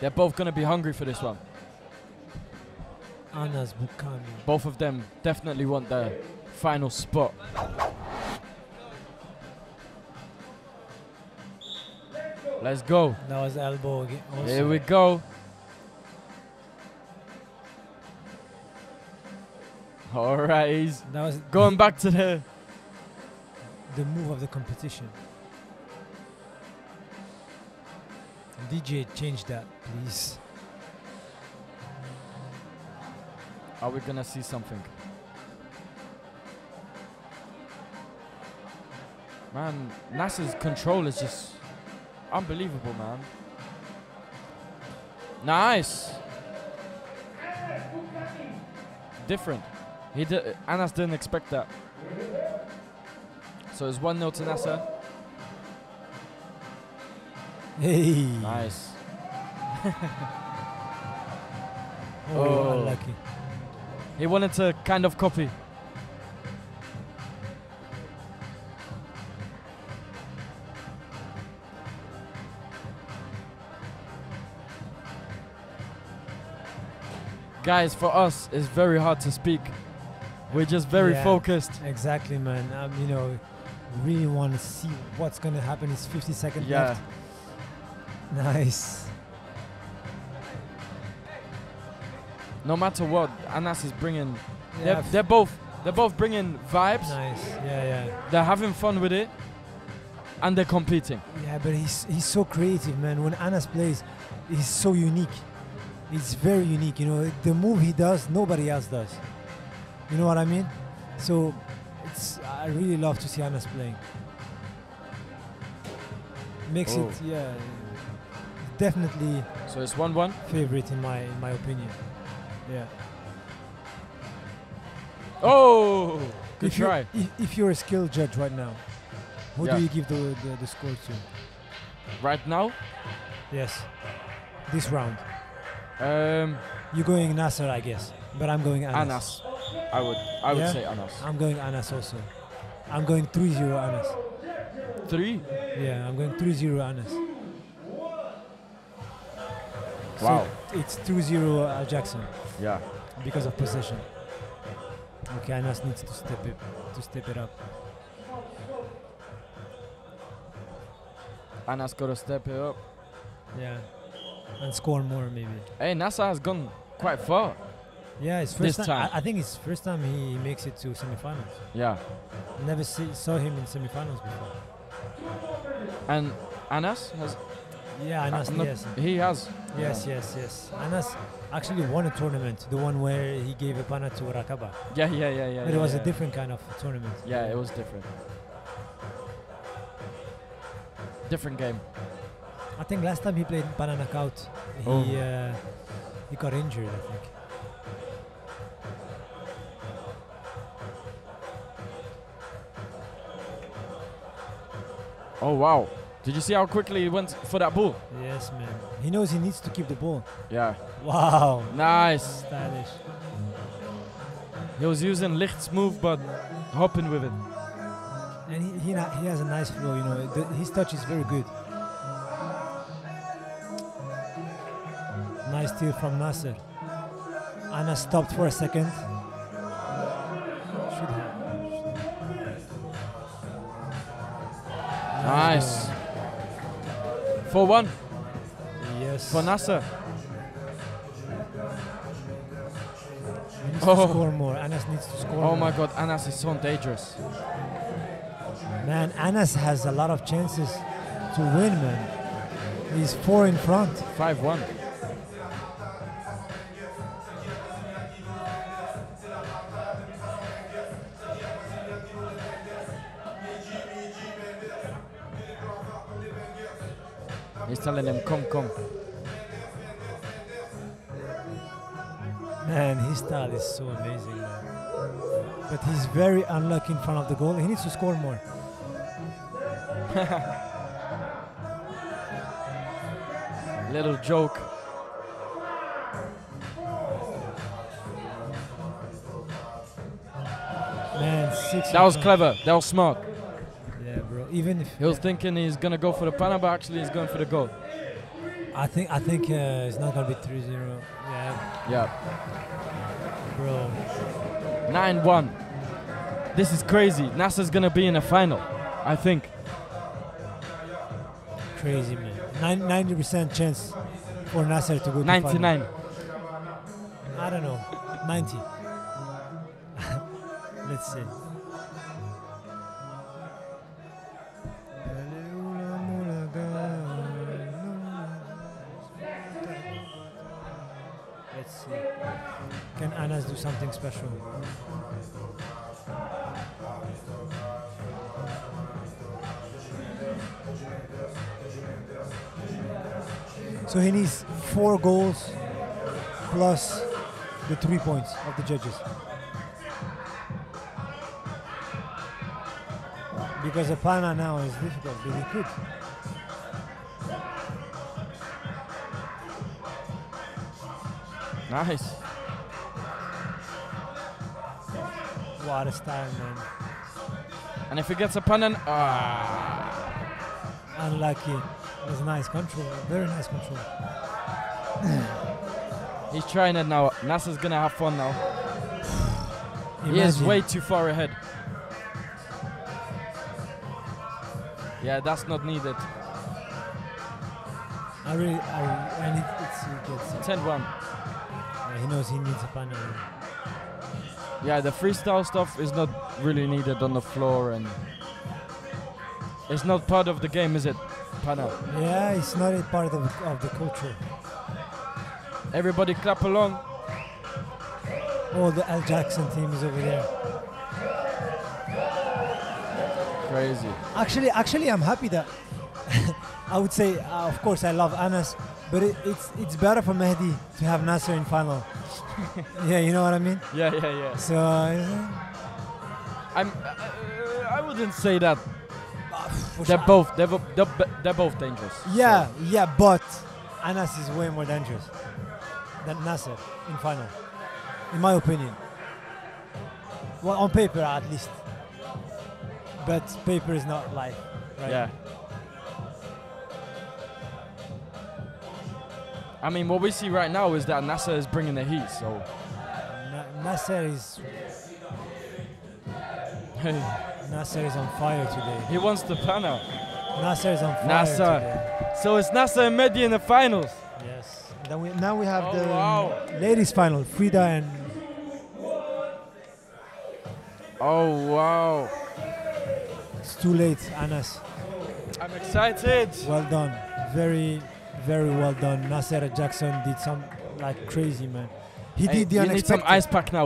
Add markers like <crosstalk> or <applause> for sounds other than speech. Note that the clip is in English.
They're both gonna be hungry for this one. Anas Boukami. Both of them definitely want the final spot. Let's go. That was elbow again. Also. Here we go. All right, he's That was going back to the. the move of the competition. DJ, change that, please. Are we gonna see something? Man, Nasser's control is just unbelievable, man. Nice. Different. He did. Anas didn't expect that. So it's one 0 to Nasser. Hey. Nice. <laughs> Oh, Oh. unlucky. He wanted to kind of copy. Guys, for us, it's very hard to speak. We're just very Yeah. focused. Exactly, man. Um, you know, really want to see what's gonna happen. It's 50 seconds Yeah. left. Nice. No matter what, Anas is bringing. Yeah, They're, they're both. They're both bringing vibes. nice. Yeah, yeah. They're having fun with it, and they're competing. Yeah, but he's he's so creative, man. When Anas plays, he's so unique. It's very unique. You know, the move he does, nobody else does. You know what I mean? So, it's I really love to see Anas playing. Makes Oh. it, yeah, definitely So it's one-one. favorite in my in my opinion. Yeah. Oh, good if try. If, if you're a skill judge right now, who Yeah. do you give the, the the score to? Right now, Yes. This round. um, You're going Nasser, I guess, but I'm going Anas. Anas. I would. I would Yeah? say Anas. I'm going Anas also. I'm going 3-0 Anas. Three. Yeah, I'm going 3-0 Anas. So Wow. it's 2-0 uh, Jackson Yeah. because of possession. Okay, Anas needs to step it to step it up. Anas got to step it up. Yeah. And score more maybe. Hey, Nasser has gone quite far. Yeah, it's This first time. time. I, I think it's first time he makes it to semifinals. Yeah. Never see, saw him in semifinals before. And Anas has. Yeah, Anas, not- yes. He has. Yes, yes, yes. Anas actually won a tournament, the one where he gave a panna to Rakaba. Yeah, yeah, yeah, yeah. but yeah, it was yeah. a different kind of tournament. Yeah, it was different. Different game. I think last time he played panna knockout, he Oh. uh, he got injured. I think. Oh wow! Did you see how quickly he went for that ball? Yes, man. He knows he needs to keep the ball. Yeah. Wow. Nice. Stylish. He was using Licht's move, but hopping with it. And he he, he has a nice flow. You know, the, his touch is very good. Nice steal from Nasser. Anas stopped for a second. Nice. For one Yes. for Nasser. He needs Oh. to score more. Anas needs to score. Oh more. my God, Anas is so dangerous. Man, Anas has a lot of chances to win, man. He's four in front. Five one. He's telling him, come, come. Man, his style is so amazing, man. But he's very unlucky in front of the goal. He needs to score more. <laughs> Little joke. Man, six. That was clever. That was smart. Even if He was thinking he's gonna go for the panna, but actually he's going for the goal. I think I think uh, it's not gonna be 3-0. Yeah, Yeah. bro. 9-1. This is crazy. Nasser's gonna be in the final. I think. Crazy man. 90% chance for Nasser to go to 99. final. I don't know. 90. <laughs> Let's see. Can Anas do something special? So he needs four goals plus the three points of the judges. Because the Panna now is difficult, but he could. Nice. What a style, man. And if he gets a pun, ah, Unlucky. It was nice control, very nice control. <clears throat> he's trying it now. Nasser's gonna have fun now. He is way too far ahead. Yeah, that's not needed. I really, I, I need, gets it. 10-1. Yeah, he knows he needs a Panna. Yeah, the freestyle stuff is not really needed on the floor and it's not part of the game, is it? Panna. Yeah, it's not a part of, of the culture. Everybody clap along. Oh, the el Jackson team is over there. Crazy. Actually, actually, I'm happy that <laughs> I would say, uh, of course, I love Anas, but it, it's it's better for Mehdi to have Nasser in final. <laughs> yeah, you know what I mean. Yeah, yeah, yeah. So uh, I'm. Uh, I wouldn't say that. for <sighs> They're sure. both. They're, they're, they're both dangerous. Yeah, yeah, but Anas is way more dangerous than Nasser in final, in my opinion. Well, on paper at least. But paper is not life, right? Yeah. I mean, what we see right now is that Nasser is bringing the heat. So Na- Nasser is Nasser is on fire today. he wants the panna. Nasser is on fire Nasser. today. So it's Nasser and Mehdi in the finals. Yes. Then we, now we have Oh, the wow. ladies final, Frida and Oh wow! it's too late, Anas. I'm excited. Well done. Very, very well done. Nasser Jackson did some like crazy man. He did the you need some ice pack now.